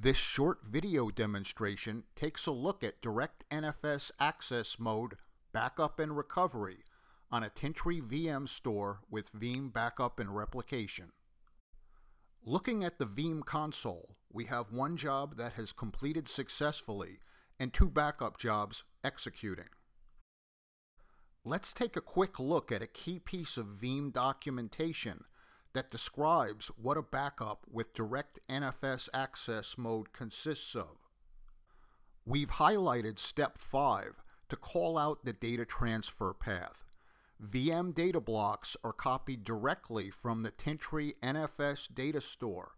This short video demonstration takes a look at Direct NFS Access Mode Backup and Recovery on a Tintri VMstore with Veeam Backup and Replication. Looking at the Veeam console, we have one job that has completed successfully and two backup jobs executing. Let's take a quick look at a key piece of Veeam documentation that describes what a backup with direct NFS access mode consists of. We've highlighted step 5 to call out the data transfer path. VM data blocks are copied directly from the Tintri NFS data store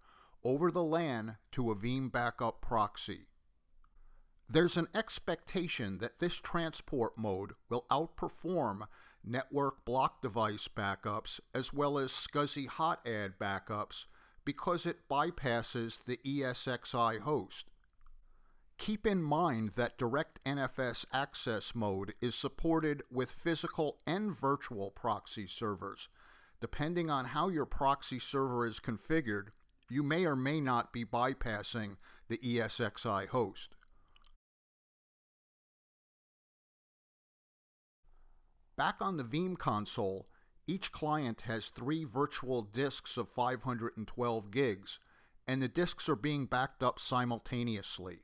over the LAN to a Veeam backup proxy. There's an expectation that this transport mode will outperform network block device backups as well as SCSI hot add backups because it bypasses the ESXi host. Keep in mind that Direct NFS access mode is supported with physical and virtual proxy servers. Depending on how your proxy server is configured, you may or may not be bypassing the ESXi host. Back on the Veeam console, each client has three virtual disks of 512 gigs, and the disks are being backed up simultaneously.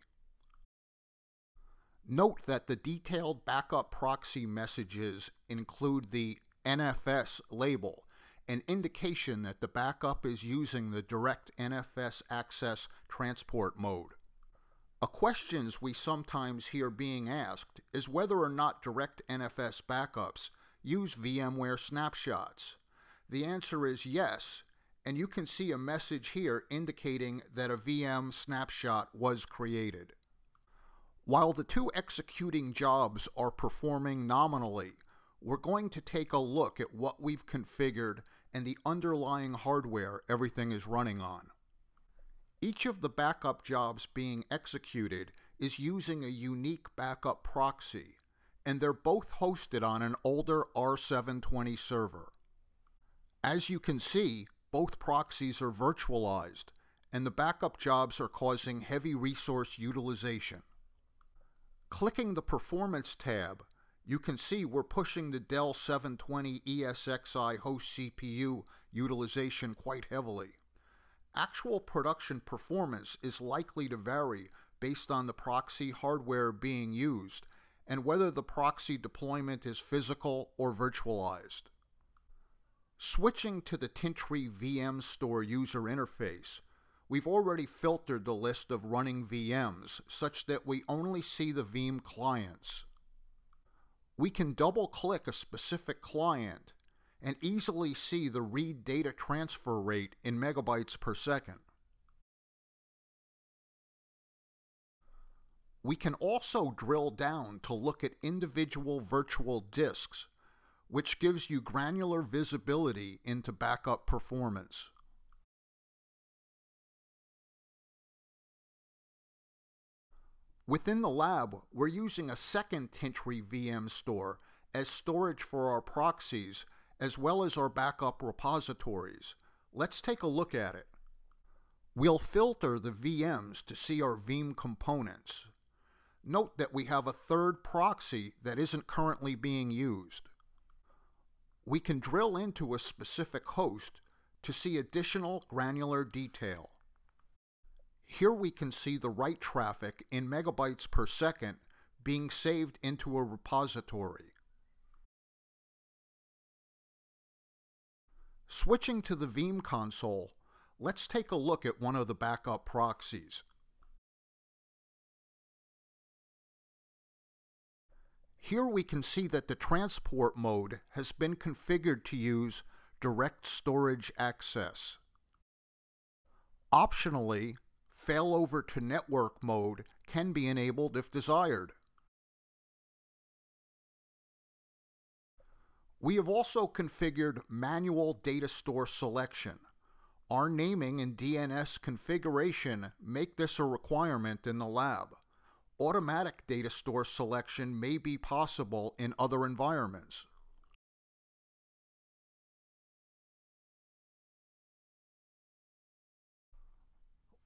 Note that the detailed backup proxy messages include the NFS label, an indication that the backup is using the direct NFS access transport mode. A questions we sometimes hear being asked is whether or not direct NFS backups use VMware snapshots. The answer is yes, and you can see a message here indicating that a VM snapshot was created. While the two executing jobs are performing nominally, we're going to take a look at what we've configured and the underlying hardware everything is running on. Each of the backup jobs being executed is using a unique backup proxy, and they're both hosted on an older R720 server. As you can see, both proxies are virtualized, and the backup jobs are causing heavy resource utilization. Clicking the Performance tab, you can see we're pushing the Dell 720 ESXi host CPU utilization quite heavily. Actual production performance is likely to vary based on the proxy hardware being used and whether the proxy deployment is physical or virtualized. Switching to the Tintri VMstore user interface, we've already filtered the list of running VMs such that we only see the Veeam clients. We can double click a specific client and easily see the read data transfer rate in megabytes per second. We can also drill down to look at individual virtual disks, which gives you granular visibility into backup performance. Within the lab, we're using a second Tintri VMstore as storage for our proxies as well as our backup repositories. Let's take a look at it. We'll filter the VMs to see our Veeam components. Note that we have a third proxy that isn't currently being used. We can drill into a specific host to see additional granular detail. Here we can see the write traffic in megabytes per second being saved into a repository. Switching to the Veeam console, let's take a look at one of the backup proxies. Here we can see that the transport mode has been configured to use direct storage access. Optionally, failover to network mode can be enabled if desired. We have also configured manual data store selection. Our naming and DNS configuration make this a requirement in the lab. Automatic data store selection may be possible in other environments.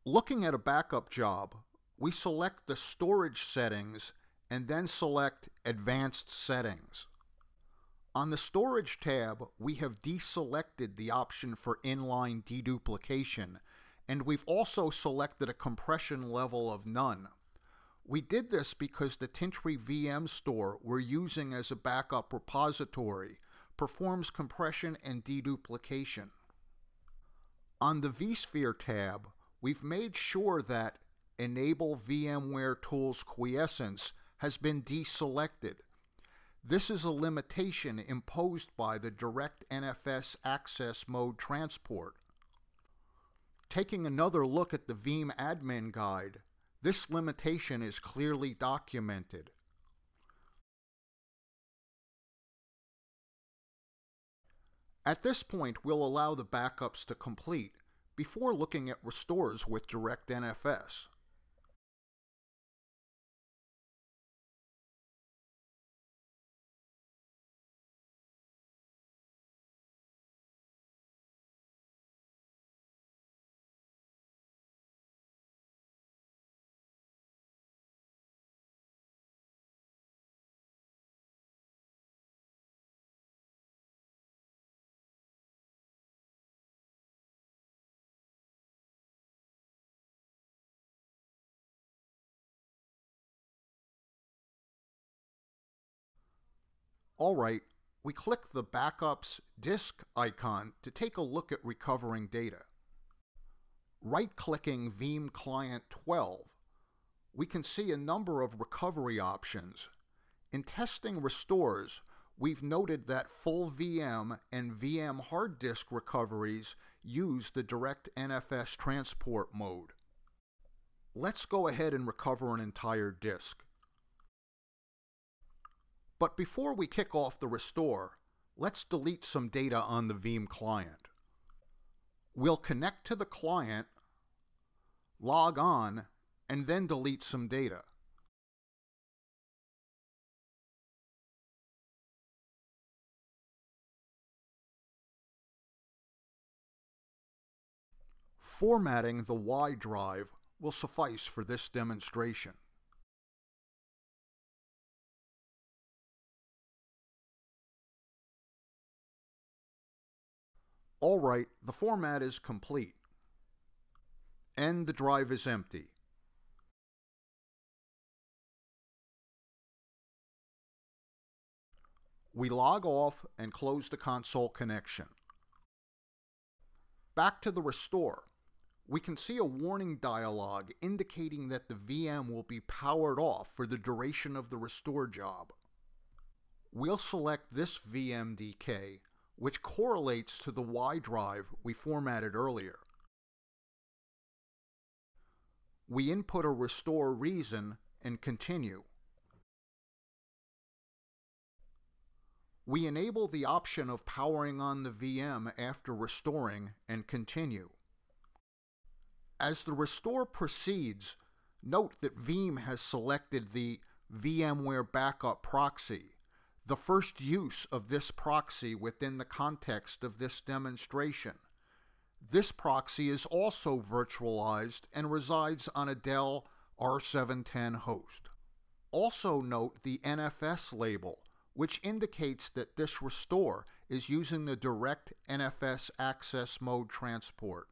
Looking at a backup job, we select the storage settings and then select Advanced Settings. On the Storage tab, we have deselected the option for inline deduplication, and we've also selected a compression level of none. We did this because the Tintri VMstore we're using as a backup repository performs compression and deduplication. On the vSphere tab, we've made sure that Enable VMware Tools Quiescence has been deselected. This is a limitation imposed by the Direct NFS Access Mode Transport. Taking another look at the Veeam Admin Guide, this limitation is clearly documented. At this point, we'll allow the backups to complete before looking at restores with Direct NFS. Alright, we click the Backups disk icon to take a look at recovering data. Right-clicking Veeam Client 12, we can see a number of recovery options. In testing restores, we've noted that full VM and VM hard disk recoveries use the direct NFS transport mode. Let's go ahead and recover an entire disk. But before we kick off the restore, let's delete some data on the Veeam client. We'll connect to the client, log on, and then delete some data. Formatting the Y drive will suffice for this demonstration. Alright, the format is complete. And the drive is empty. We log off and close the console connection. Back to the restore. We can see a warning dialog indicating that the VM will be powered off for the duration of the restore job. We'll select this VMDK which correlates to the Y drive we formatted earlier. We input a restore reason and continue. We enable the option of powering on the VM after restoring and continue. As the restore proceeds, note that Veeam has selected the VMware Backup Proxy the first use of this proxy within the context of this demonstration. This proxy is also virtualized and resides on a Dell R710 host. Also note the NFS label, which indicates that this restore is using the direct NFS access mode transport.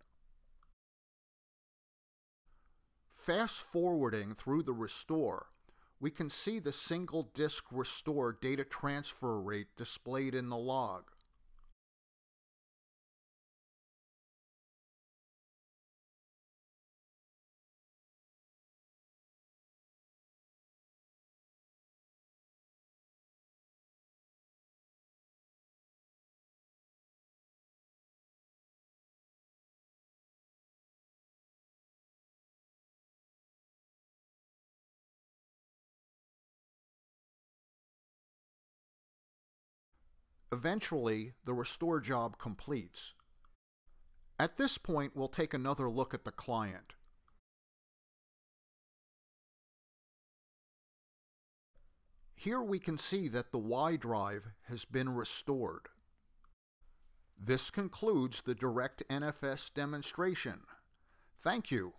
Fast forwarding through the restore we can see the single disk restore data transfer rate displayed in the log. Eventually, the restore job completes. At this point, we'll take another look at the client. Here we can see that the Y drive has been restored. This concludes the Direct NFS demonstration. Thank you.